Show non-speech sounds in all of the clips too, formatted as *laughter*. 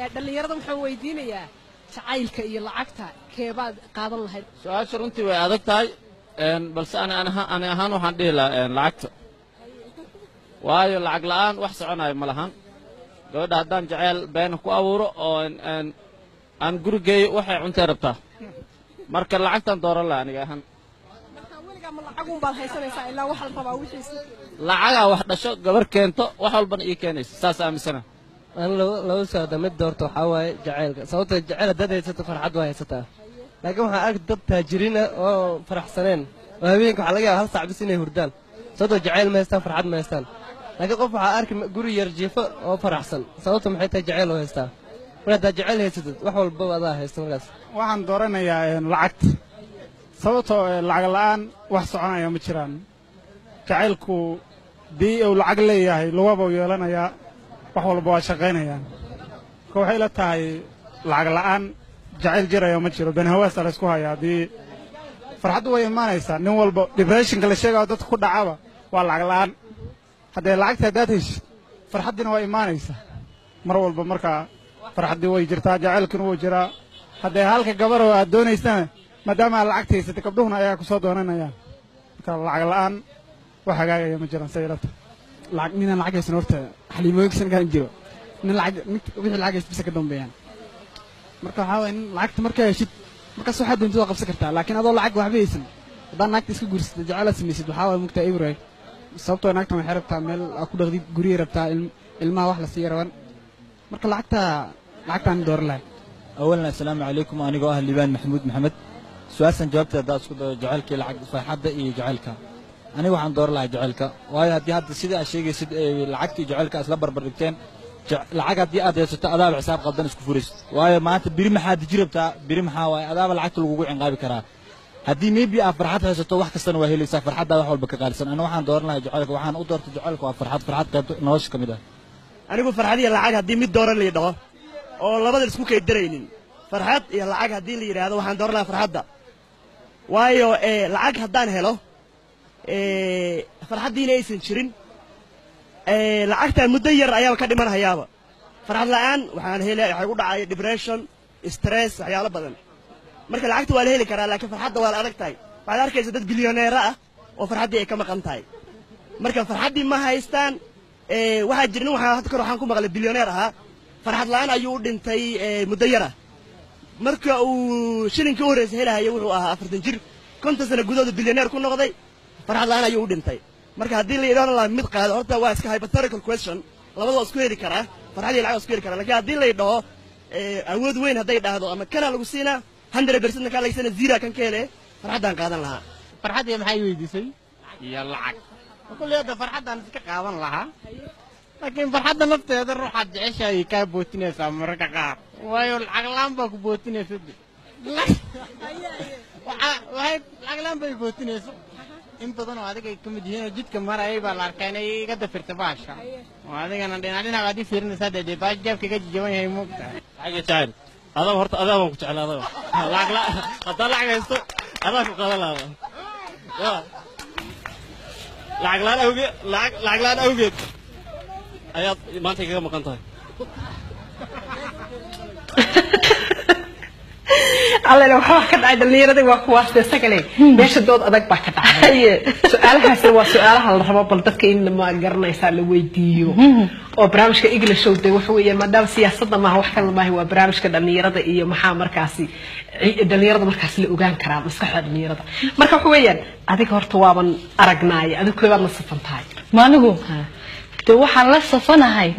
ee dhallinyarada waxaan weydiinayaa jacaylka iyo lacagta keebaad qaadan lahayd. Su'aasha runtii way adag tahay balse ani ahaan- waxaan dhihi lahaa lacagta. Waayo lacag la'aan wax soconayo ma lahan. Gabadha haddaan jaceyl beena ku abuuro oo aan guri geeyo waxay cuntay rabtaa marka lacagtaan dooran lahaa aniga ahaan. Lacagaa wax dhasho gabar keento wax walbana ii keenaysa saas aaminsana aan laba socda mid doorto waxaa waaye jacaylka. Sababtoo jacayl haddaad haysato farxad waa haysataa. Laakiin waxaa arki dad taajiriina oo faraxsaneen. Oo habeenka waxaa laga yaaba hal sac inay hurdaan. Sababtoo jacayl ma haystaan farxad ma haystaan. Laakiin qof waxaa arki guri yar jiifo oo faraxsan. Sababto maxay tahay jacayl oo haystaa? Mar haddaad jacayl haysatid wax walbaba adaa haysta markaas. Waxaan dooranayaa een, lacagta sababtoo ee, lacag la'aan wax soconaya ma jiraan. Jacaylku dii uu lacag leeyahay lugaba u yeelanayaa wax walba waa shaqaynayaan. Marka waxay la tahay lacag la'aan jacayl jiraya ma jiro. Been la isku hayaa. Haddii farxaddu way imaanaysaa nin walba depressionka la sheegayo dadka ku dhacaba waa lacag la'aan. Haddee lacagta haddaad heshid farxaddiina waa imaanaysaa mar walba markaa farxaddii way jirtaa jacaylkuna wuu jiraa. Haddee halka gabar oo aad doonaysana maadaama aad lacagta haysatay gabdhuhuna ayaa ku soo marka lacag la'aan wax hagaagaya ma jiraan sayilata lacag ninaan lacag haysan horta xaliimooyinka shankaan jiro. Nin lacag nin wixii lacag haysta bisa ka dambeeyaan. Marka waxaa waye nin lacagta markaa heshid markaas waxaad doontid waa qabsan kartaa laakiin adoo lacag waxba haysan haddaan naagta iska guursatay jecelaad samaysid. Waxaa waye mugtaa ibray sababtoo ah naagtan waxay rabtaa meel aa ku dhaqdid guriyay rabtaa ilmaha wax la siiya raban marka lacagta lacagtaan dooran lahay. Awalan assalaamu calaykum anigoo ah liibaan maxamuud maxamed. Su'aashan jawaabteed haddaa isku dayo jecelkii lacag farxadda iyo jecelka aniga waxaan dooran lahay jecelka waayo haddii hadda sidii aad sheegaysid lacagtii jecelka isla barbar dhigteen lacag haddii aad haysato adaaba xisaab qaldan isku furaysid waayo maanta biri maxaa diji rabtaa biri maxaa waaye adaaba lacagta lagugu cinqaabi karaa. Haddii maybe aad farxad haysato wax kastana waa helaysaa. Farxaddaa wax walba ka qaalisan aniga waxaan dooran lahay jecelka waxaan u doortay jecelka waa farxad. Farxad qaybta nolosha ka mid ah. Anigu farxad iyo lacag haddii mid dooran la yidhaho oo labada isku kaydaraynin farxad iyo lacag haddii la yidhaahdo waxaan dooran lahaa farxadda. Waayo lacag haddaan helo فرحدي إيه ليس شرين. إيه لعكت المدير أيام كده مرة هيابة فرحد الآن وحنا هلا حقول عاي ديبريشن استرس هيا على بدن. مركل عكت ولا هلا كرا لكن فرحد ولا أرك تاي بعد أرك إذا دت بليونيرة وفرحدي إيه كم قن تاي مركل فرحدي ما هيستان إيه واحد جنو وحنا هتكر حنكم مغلب بليونيرة ها. فرحد الآن أيود إن تاي إيه مديرة مركل وشين كورس هلا هيا وروح آه، أفرد نجر كنت سنة جودة بليونير كنا غضي. Farxad la'aan ayuu u dhintay marka haddii la yidhahdo lahaa mid qaado horta waa iska hypothetical question labada waa isku heli karaa farxad iyo lacag waa isku heli karaa laakiin haddii la dhaho ee awood weyn hadday dhahdo ama kana lagu siinaa hundred percent kaa lagsana zira kan ka hele farxaddaan qaadan lahaa farxaddii maxay weydiisay iyo lacag kulli hadda farxaddaan iska qaadan lahaa laakiin farxadda nafteeda ruuxaad jeceshahay kaa bootinaysaa mararka qaar waayo lacag la'aan baa ku bootinaysa de waxaa waxay lacag la'aan bay bootinayso in badan oo adiga ay ka mid yihiin oo jidka marayay baa la arkaa inay iga dafirta baasha oo adigana dhinac dhinac baad ii fiirinaysaa dee dee baash jaabka iga jajaban yahay moogtahay lacag jacayl adaa horta adaa baan ku jecel adaa lacag la haddaa lacag haysto adaa ku qadan lahaa lacag laan awgeed lacag laan awgeed ayaad maanta kaga maqan tahay allele waxbaa ka dhacay dhallinyarada waa kuwaas dee sagale meesha dood adag baa ka dhacday su'aalahaasna waa su'aalaha la rabo bal dadka in ma garanaysaa la weydiiyo oo barnaamijka english de waxa weeyaan maadaama siyaasadda maaha wax kale maaha waa barnaamijka dhallinyarada iyo maxaa markaasi ci- dhallinyarada markaas la ogaan karaa maskaxda dhallinyarada marka waxa weeyaan adiga horta waaban aragnaaya adiga koobaad la safan tahay maanigu de waxaan la safanahay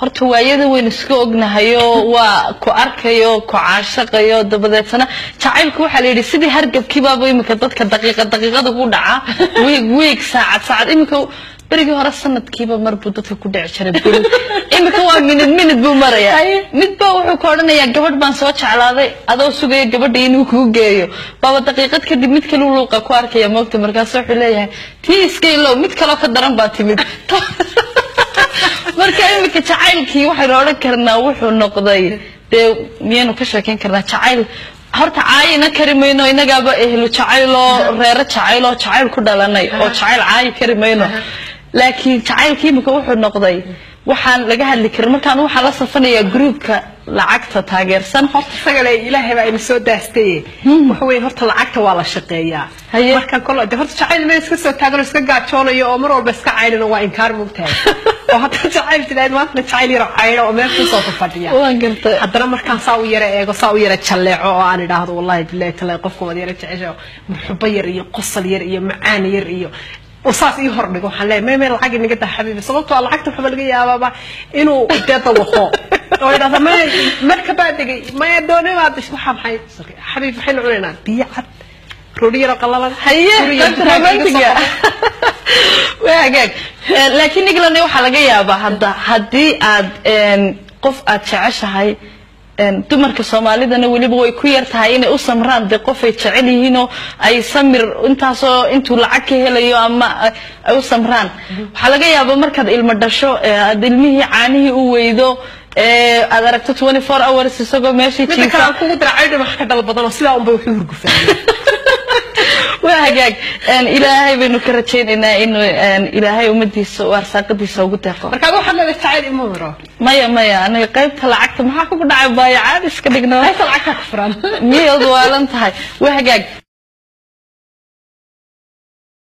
horta waayada weyn iska ognahayo waa ku arkayo ku caashaqayo dabadeetana jacaylku waxaa la yidhi sidii hargabkiibaaba imika dadka daqiiqa daqiiqada ku dhaca wiig wiig saacad saacad imika berigii hore sanadkiiba mar buu dadka ku dhici jiray bil imika waa minid minid buu maraya mid baa wuxuu ka odhanayaa gabadh baan soo jeclaaday adoo sugaya gabadha inuu kuu geeyo. Baaba daqiiqad kadib mid kale luuqa ku arkaya moogta markaas wuxuu leeyahay tii iska ilow mid kaloo ka daran baa timid *laughs* marka imika jacaylkii waxaynu odhan karnaa wuxuu noqday dee miyaynu ka sheekeyn karnaa jacayl. Horta caayina kari mayno innagaaba ehlu jacayloo reero jacayloo jacayl ku dhalanay oo jacayl caayi kari mayno laakiin jacaylkii imika wuxuu noqday waxaan laga hadli karin. Markaan waxaan la safanayaa gruupka lacagta taageersan. Horta isagale ilaahay baa ina soo daastaye waxa weeye horta lacagta waa la shaqeeyaa. Marka kolo de horta jacayl meel iska soo taagan oo iska gaajoonayo oo mar walba iska caynana waa inkaar mogtahay *laughs* oo hadda jacayl tilaad maantana jacayl yaro cayno oo meel ku soo fadhiya waan gartay haddana markaan saa u yara eego saa u yara jalleeco oo aan idhaahdo wallahi bilahi talahi qofka waad yara jecesha muxubo yar iyo qosol yar iyo macaan yar iyo oo saas ii hordhigo waxaan leeyahay meel meel lacag inaga daa xabiibi sababtoo ah lacagta waxba laga yaabaaba inuu dee dawaqo oo idhahda maya marka baa degay maya doone baa dish waxaa maxay xabiib maxaynu cunaynaa biyo cad roodhi yaro qallalan haye guriga dadka dukaanka iga soo romantiga qabo. waa hagaag Eh, laakiin england waxaa laga yaabaa hadda haddii aad qof aad jeceshahay dumarka soomaalidana weliba way ku yar tahay inay u samraan. Dee qof ay jecel yihiinoo ay samir intaasoo intuu lacag ka helayo ama eh, ay u samraan. Waxaa laga yaabaa markaad ilmo dhasho eh, aad ilmihii caanihii u weydo aad aragto 24 hours isagoo meeshii jiifa *laughs* waa hagaag. Ilaahay baynu ka rajaynaynaa inuu ilaahay ummadiisa u arsaaqadiisa ugu deeqo markaad waxaad leedahay jacayl ima maro maya maya aniga qaybta lacagta maxaa kugu dhacay baayacaad iska dhigno qaybta lacagta ku furan. Miyaad waalan tahay. Waa hagaag